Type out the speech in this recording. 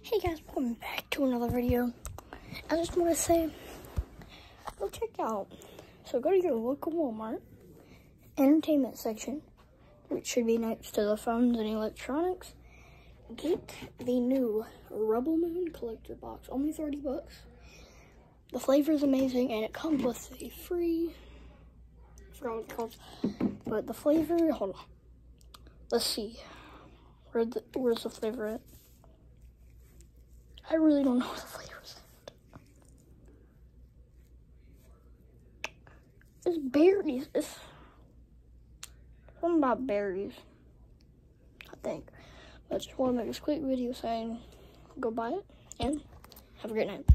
Hey guys, welcome back to another video. I just want to say, go check out. So go to your local Walmart, entertainment section, which should be next to the phones and electronics. Get the new Rebel Moon collector box, only 30 bucks. The flavor is amazing and it comes with a free, I forgot what it calls, but the flavor, hold on. Let's see. Where the, where's the flavor at? Really don't know what the flavor is. It's berries. It's something about berries. I think. But I just want to make this quick video saying go buy it and have a great night.